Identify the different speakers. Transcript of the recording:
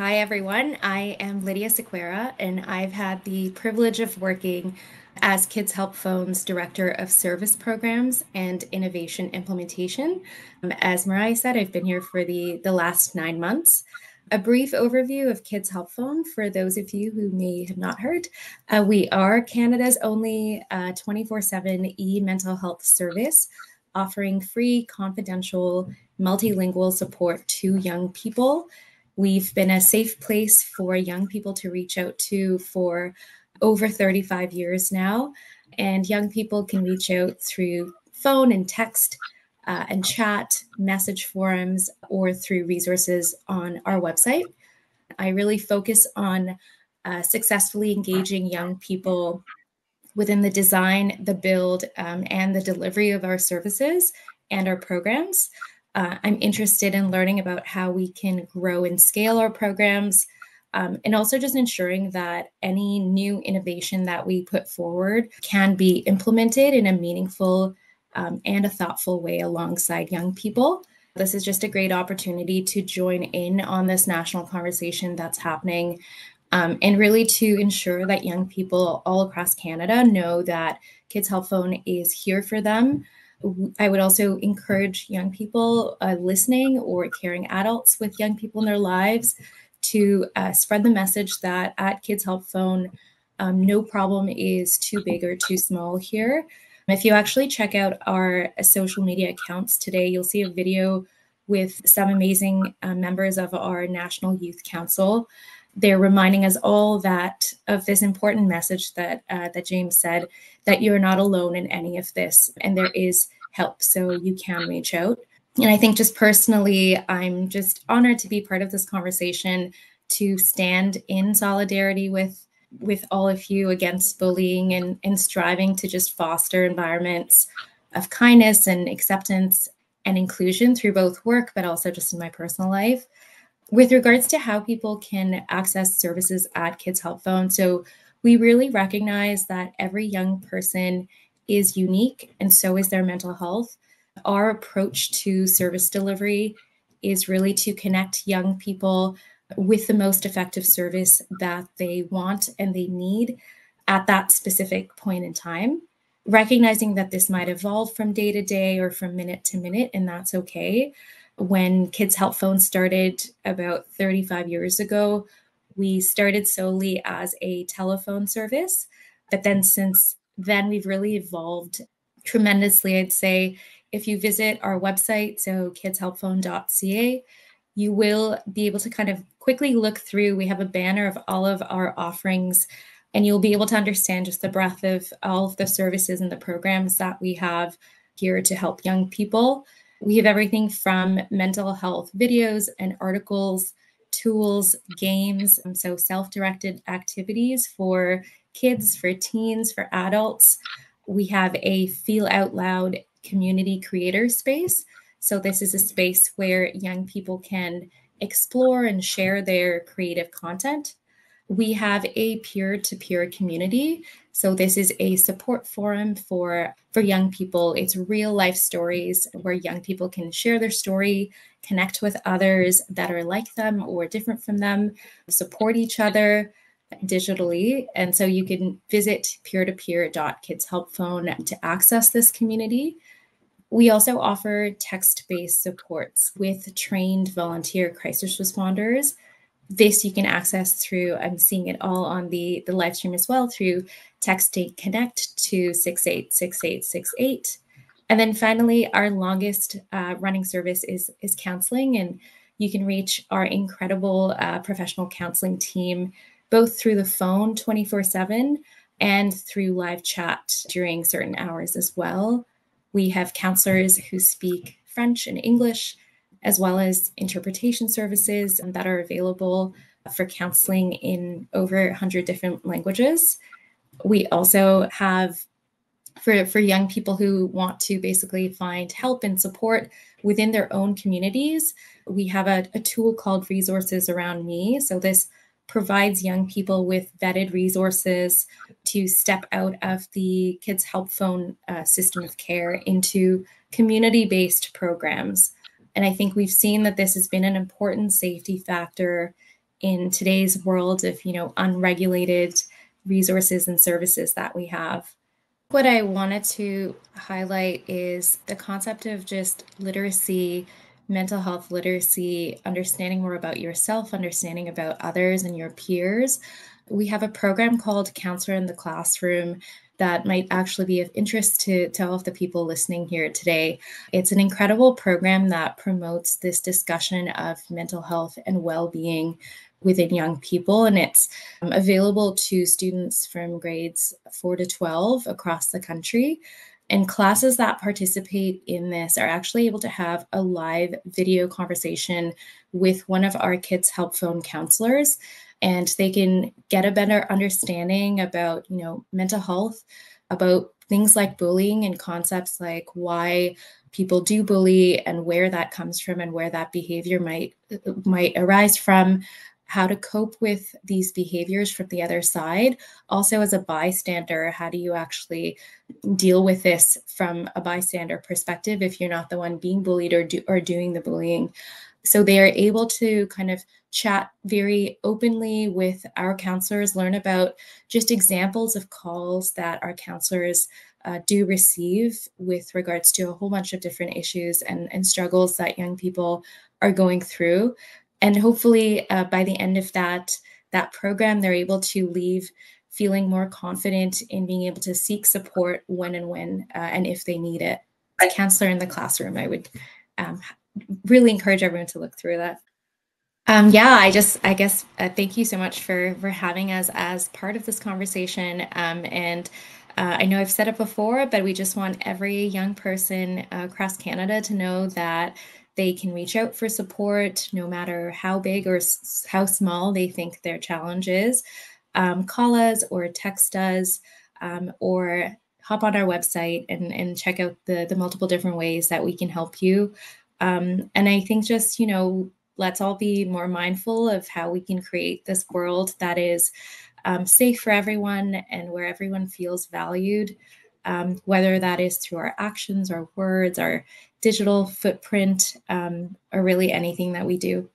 Speaker 1: Hi, everyone. I am Lydia Sequeira, and I've had the privilege of working as Kids Help Phone's Director of Service Programs and Innovation Implementation. Um, as Mariah said, I've been here for the, the last nine months. A brief overview of Kids Help Phone for those of you who may have not heard. Uh, we are Canada's only 24 uh, 7 e mental health service, offering free, confidential, multilingual support to young people We've been a safe place for young people to reach out to for over 35 years now. And young people can reach out through phone and text uh, and chat, message forums, or through resources on our website. I really focus on uh, successfully engaging young people within the design, the build, um, and the delivery of our services and our programs uh, I'm interested in learning about how we can grow and scale our programs, um, and also just ensuring that any new innovation that we put forward can be implemented in a meaningful um, and a thoughtful way alongside young people. This is just a great opportunity to join in on this national conversation that's happening um, and really to ensure that young people all across Canada know that Kids Help Phone is here for them. I would also encourage young people uh, listening or caring adults with young people in their lives to uh, spread the message that at Kids Help Phone, um, no problem is too big or too small here. If you actually check out our uh, social media accounts today, you'll see a video with some amazing uh, members of our National Youth Council. They're reminding us all that of this important message that uh, that James said that you're not alone in any of this, and there is help. So you can reach out. And I think just personally, I'm just honored to be part of this conversation to stand in solidarity with with all of you against bullying and, and striving to just foster environments of kindness and acceptance and inclusion through both work, but also just in my personal life. With regards to how people can access services at Kids Help Phone, so we really recognize that every young person is unique, and so is their mental health. Our approach to service delivery is really to connect young people with the most effective service that they want and they need at that specific point in time. Recognizing that this might evolve from day to day or from minute to minute, and that's okay. When Kids Help Phone started about 35 years ago, we started solely as a telephone service. But then, since then we've really evolved tremendously. I'd say if you visit our website, so kidshelpphone.ca, you will be able to kind of quickly look through. We have a banner of all of our offerings, and you'll be able to understand just the breadth of all of the services and the programs that we have here to help young people. We have everything from mental health videos and articles, tools, games, and so self directed activities for kids, for teens, for adults. We have a Feel Out Loud community creator space. So, this is a space where young people can explore and share their creative content. We have a peer to peer community. So, this is a support forum for, for young people. It's real life stories where young people can share their story, connect with others that are like them or different from them, support each other digitally. And so you can visit peer-to-peer.kidshelpphone to access this community. We also offer text-based supports with trained volunteer crisis responders. This you can access through, I'm seeing it all on the, the live stream as well, through texting connect to 686868. And then finally, our longest uh, running service is, is counseling. And you can reach our incredible uh, professional counseling team both through the phone 24 7 and through live chat during certain hours as well. We have counselors who speak French and English, as well as interpretation services that are available for counseling in over 100 different languages. We also have for, for young people who want to basically find help and support within their own communities, we have a, a tool called Resources Around Me. So this provides young people with vetted resources to step out of the Kids Help Phone uh, system of care into community based programs. And I think we've seen that this has been an important safety factor in today's world of, you know, unregulated resources and services that we have. What I wanted to highlight is the concept of just literacy, mental health literacy, understanding more about yourself, understanding about others and your peers. We have a program called Counselor in the Classroom that might actually be of interest to, to all of the people listening here today. It's an incredible program that promotes this discussion of mental health and well being within young people, and it's um, available to students from grades 4 to 12 across the country. And classes that participate in this are actually able to have a live video conversation with one of our kids' help phone counselors and they can get a better understanding about you know mental health about things like bullying and concepts like why people do bully and where that comes from and where that behavior might might arise from how to cope with these behaviors from the other side. Also as a bystander how do you actually deal with this from a bystander perspective if you're not the one being bullied or do, or doing the bullying? So they are able to kind of chat very openly with our counselors, learn about just examples of calls that our counselors uh, do receive with regards to a whole bunch of different issues and, and struggles that young people are going through. And hopefully, uh, by the end of that that program, they're able to leave feeling more confident in being able to seek support when and when uh, and if they need it. A counselor in the classroom, I would um, really encourage everyone to look through that. Um, yeah, I just, I guess, uh, thank you so much for for having us as part of this conversation. Um, and uh, I know I've said it before, but we just want every young person across Canada to know that they can reach out for support, no matter how big or s- how small they think their challenge is. Um, call us or text us, um, or hop on our website and and check out the the multiple different ways that we can help you. Um, and I think just, you know, let's all be more mindful of how we can create this world that is um, safe for everyone and where everyone feels valued, um, whether that is through our actions, our words, our digital footprint, um, or really anything that we do.